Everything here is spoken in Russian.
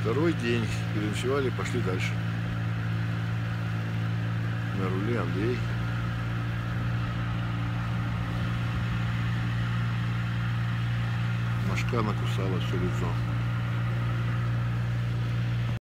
Второй день. Переночевали, пошли дальше. На руле Андрей. Машка накусала все лицо.